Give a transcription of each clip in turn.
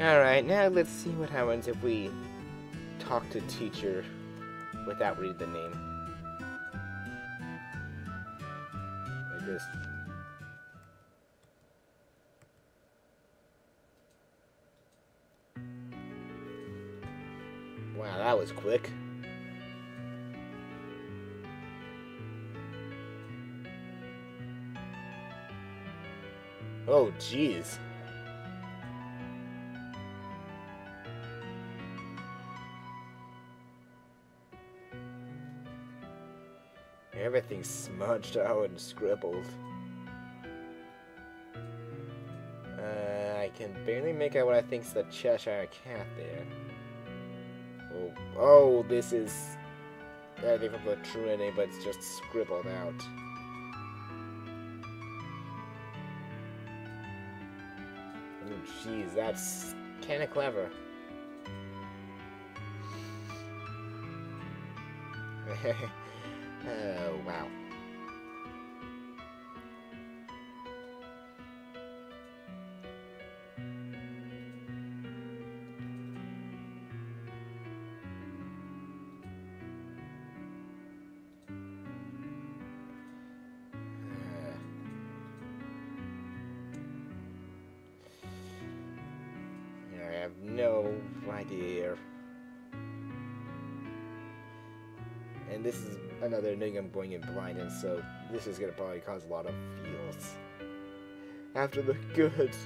Alright, now let's see what happens if we talk to teacher without reading the name. I just... Wow, that was quick. Oh, jeez. Everything's smudged out and scribbled. Uh, I can barely make out what I think's the Cheshire Cat there. Oh, oh, this is everything from the true ending, but it's just scribbled out. Jeez, that's kind of clever. oh, wow. Uh, I have no idea. And this is another thing I'm going in blind, and so this is gonna probably cause a lot of feels. After the good,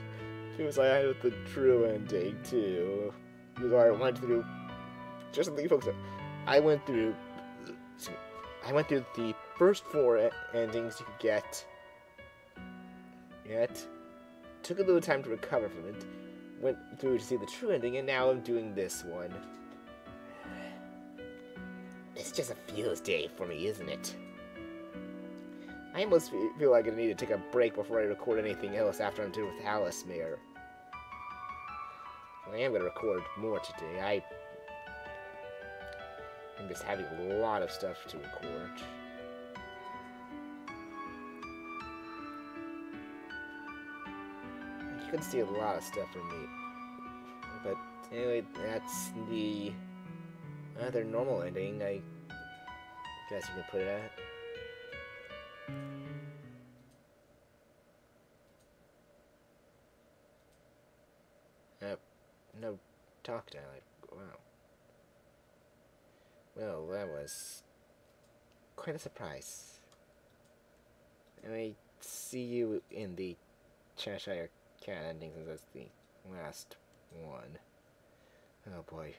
feels like I had the true ending too. Because I went through. Just to leave folks, I went through. I went through the first four endings you could get. Yet, took a little time to recover from it. Went through to see the true ending, and now I'm doing this one. It's just a feels day for me, isn't it? I almost feel like I need to take a break before I record anything else after I'm done with Alice Mare. I am gonna record more today. I I'm just having a lot of stuff to record. You can see a lot of stuff from me. But anyway, that's the other normal ending, I guess you can put it at. No talk dialect. Wow. Well, that was quite a surprise. I see you in the Cheshire Cat ending since that's the last one. Oh boy.